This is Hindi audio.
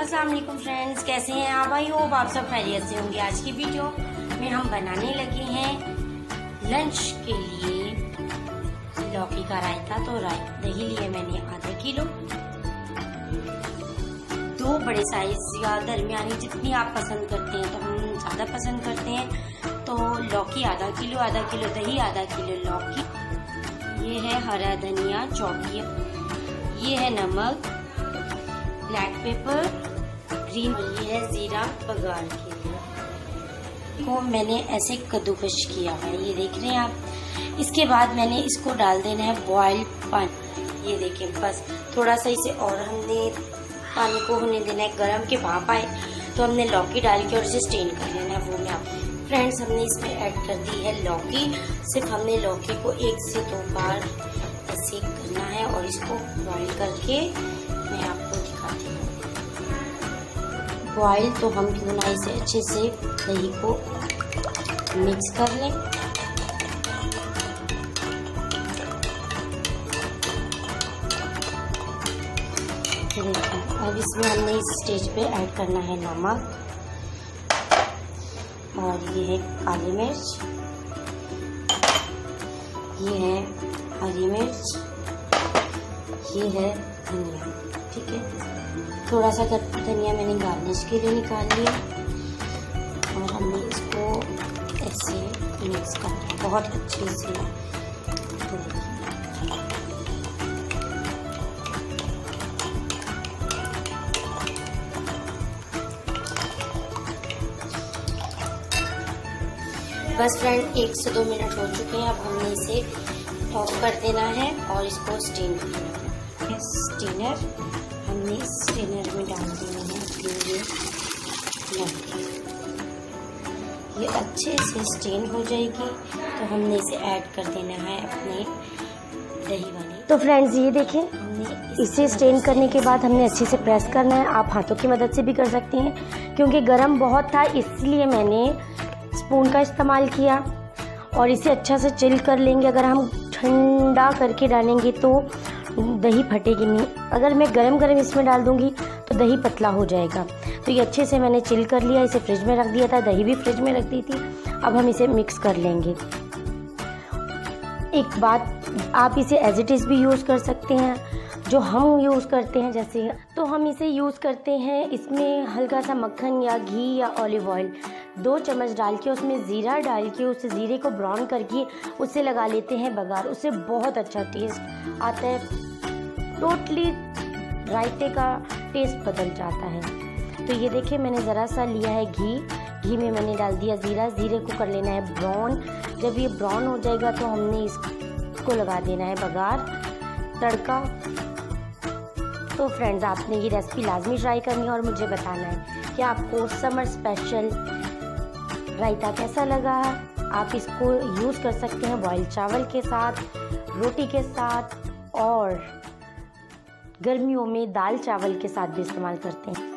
वालेकुम फ्रेंड्स कैसे हैं आप? आई होप आप सब खैरियत से होंगे। आज की वीडियो में हम बनाने लगे हैं लंच के लिए लौकी का रायता। तो दही लिए मैंने आधा किलो। दो बड़े साइज़ या दरमियानी जितनी आप पसंद करते हैं तो हम ज़्यादा पसंद करते हैं। तो लौकी आधा किलो आधा किलो दही, आधा किलो लौकी। ये है हरा धनिया चौकी ये है नमक ब्लैक पेपर ग्रीन ये है ज़ीरा बगार के लिए। को मैंने ऐसे कद्दूकश किया है। ये देख रहे हैं आप? इसके बाद मैंने इसको डाल देना है बॉयल पानी ये देखें, बस। थोड़ा सा इसे और हमने पानी को होने देना है। गर्म के भाप आए तो हमने लौकी डाल के और इसे स्टेन कर लेना है वो मैं आप। फ्रेंड्स हमने इसमें ऐड कर दी है लौकी। सिर्फ़ हमने लौकी को एक से दो बार ऐसे करना है और इसको बॉईल करके बॉयल तो हम क्यों ना इसे अच्छे से दही को मिक्स कर लें। देखिए, अब इसमें हमने इस स्टेज पे ऐड करना है नमक और ये है काली मिर्च। ये है हरी मिर्च। ये है। धनिया ठीक है। थोड़ा सा धनिया मैंने गार्निश के लिए निकाल लिया। और हमने इसको ऐसे मिक्स करना बहुत अच्छे से। बस फ्रेंड एक से दो मिनट हो चुके हैं। अब हमने इसे ऑफ़ कर देना है और इसको स्टीम करना स्टीनर हमने स्ट्रेनर में डाल देना है अपने ये ये अच्छे से स्टेन हो जाएगी तो हमने इसे ऐड कर देना है अपने दही वाले। तो फ्रेंड्स ये देखें इसे स्टेन करने के बाद हमने अच्छे से प्रेस करना है। आप हाथों की मदद से भी कर सकती हैं क्योंकि गर्म बहुत था इसलिए मैंने स्पून का इस्तेमाल किया। और इसे अच्छा से चिल कर लेंगे अगर हम ठंडा करके डालेंगे तो दही फटेगी नहीं। अगर मैं गरम गरम इसमें डाल दूँगी तो दही पतला हो जाएगा। तो ये अच्छे से मैंने चिल कर लिया, इसे फ्रिज में रख दिया था, दही भी फ्रिज में रख दी थी। अब हम इसे मिक्स कर लेंगे। एक बात, आप इसे एज इट इज़ भी यूज़ कर सकते हैं। जो हम यूज़ करते हैं, जैसे तो हम इसे यूज़ करते हैं इसमें हल्का सा मक्खन या घी या ऑलिव ऑयल दो चम्मच डाल के उसमें ज़ीरा डाल के उस ज़ीरे को ब्राउन करके उसे लगा लेते हैं बघार। उससे बहुत अच्छा टेस्ट आता है। टोटली रायते का टेस्ट बदल जाता है। तो ये देखिए, मैंने ज़रा सा लिया है घी। घी में मैंने डाल दिया ज़ीरा। ज़ीरे को कर लेना है ब्राउन जब ये ब्राउन हो जाएगा तो हमने इसको लगा देना है बघार। तड़का। तो फ्रेंड्स आपने ये रेसिपी लाजमी ट्राई करनी है और मुझे बताना है कि आपको समर स्पेशल रायता कैसा लगा? आप इसको यूज़ कर सकते हैं बॉयल चावल के साथ, रोटी के साथ और गर्मियों में दाल चावल के साथ भी इस्तेमाल करते हैं।